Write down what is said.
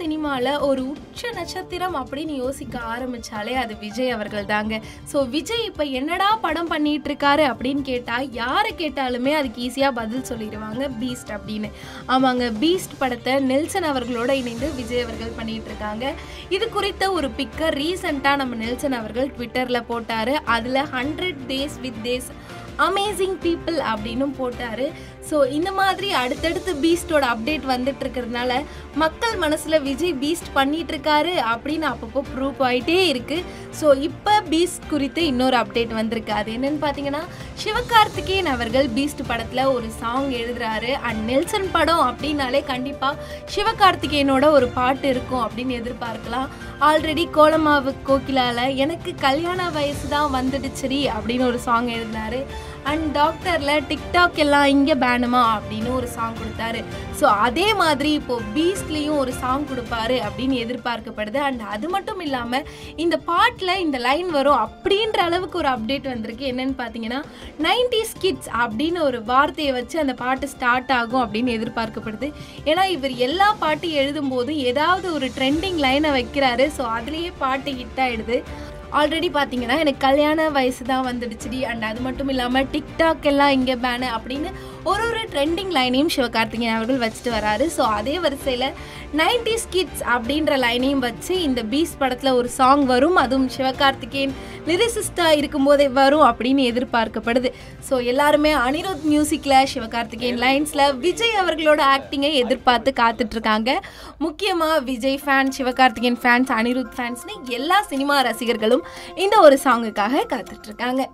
சினிமாவில் ஒரு உச்ச நட்சத்திரம் அப்படின்னு யோசிக்க ஆரம்பிச்சாலே அது விஜய் அவர்கள் தாங்க ஸோ விஜய் இப்போ என்னடா படம் பண்ணிகிட்டு இருக்காரு அப்படின்னு கேட்டால் யாரை கேட்டாலுமே அதுக்கு ஈஸியாக பதில் சொல்லிடுவாங்க பீஸ்ட் அப்படின்னு. ஆமாங்க பீஸ்ட் படத்தை நெல்சன் அவர்களோட இணைந்து விஜய் அவர்கள் பண்ணிகிட்டு இருக்காங்க இது குறித்த ஒரு பிக்கை ரீசெண்டாக நம்ம நெல்சன் அவர்கள் ட்விட்டரில் போட்டார். அதில் hundred days with days amazing people அப்படின்னும் போட்டார். ஸோ இந்த மாதிரி அடுத்தடுத்து பீஸ்டோட அப்டேட் வந்துட்டு இருக்கிறதுனால மக்கள் மனசில் விஜய் பீஸ்ட் பண்ணிட்டு இருக்காரு அப்படின்னு அப்பப்போ ப்ரூவ் ஆகிட்டே இருக்கு. ஸோ இப்போ பீஸ்ட் குறித்து இன்னொரு அப்டேட் வந்திருக்கு. அது என்னன்னு பார்த்தீங்கன்னா சிவகார்த்திகேயன் அவர்கள் பீஸ்ட் படத்தில் ஒரு சாங் எழுதுறாரு. அண்ட் நெல்சன் படம் அப்படின்னாலே கண்டிப்பாக சிவகார்த்திகேயனோட ஒரு பாட்டு இருக்கும் அப்படின்னு எதிர்பார்க்கலாம். ஆல்ரெடி கோலமாவு கோகிலால எனக்கு கல்யாண வயசு தான் வந்துடுச்சுரி அப்படின்னு ஒரு சாங் எழுதினாரு. அண்ட் டாக்டரில் டிக்டாக் எல்லாம் இங்கே பேனுமா அப்படின்னு ஒரு சாங் கொடுத்தாரு. ஸோ அதே மாதிரி இப்போது பீஸ்ட்லேயும் ஒரு சாங் கொடுப்பாரு அப்படின்னு எதிர்பார்க்கப்படுது. அண்ட் அது மட்டும் இல்லாமல் இந்த பாட்டில் இந்த லைன் வரும் அப்படின்ற அளவுக்கு ஒரு அப்டேட் வந்திருக்கு. என்னன்னு பார்த்தீங்கன்னா நைன்டிஸ் கிட்ஸ் அப்படின்னு ஒரு வார்த்தையை வச்சு அந்த பாட்டு ஸ்டார்ட் ஆகும் அப்படின்னு எதிர்பார்க்கப்படுது. ஏன்னா இவர் எல்லா பாட்டு எழுதும்போதும் ஏதாவது ஒரு ட்ரெண்டிங் லைனை வைக்கிறாரு. ஸோ அதுலேயே பாட்டு ஹிட் ஆகிடுது ஆல்ரெடி பார்த்தீங்கன்னா எனக்கு கல்யாண வயசு தான் வந்துடுச்சுடி. அண்ட் அது மட்டும் இல்லாமல் டிக்டாக் எல்லாம் இங்கே பேனு அப்படின்னு ஒரு ஒரு ட்ரெண்டிங் லைனையும் சிவகார்த்திகேயன் அவர்கள் வச்சுட்டு வராரு. ஸோ அதே வரிசையில் நைன்டிஸ் கிட்ஸ் அப்படின்ற லைனையும் வச்சு இந்த பீஸ் படத்தில் ஒரு சாங் வரும். அதுவும் சிவகார்த்திகேயன் லிரிசிஸ்டாக இருக்கும்போதே வரும் அப்படின்னு எதிர்பார்க்கப்படுது. ஸோ எல்லாருமே அனிருத் மியூசிக்கில் சிவகார்த்திகேயன் லைன்ஸில் விஜய் அவர்களோட ஆக்டிங்கை எதிர்பார்த்து காத்துட்ருக்காங்க. முக்கியமாக விஜய் ஃபேன் சிவகார்த்திகேயன் ஃபேன்ஸ் அனிருத் ஃபேன்ஸ்னு எல்லா சினிமா ரசிகர்களும் இந்த ஒரு சாங்குக்காக காத்துட்ருக்காங்க.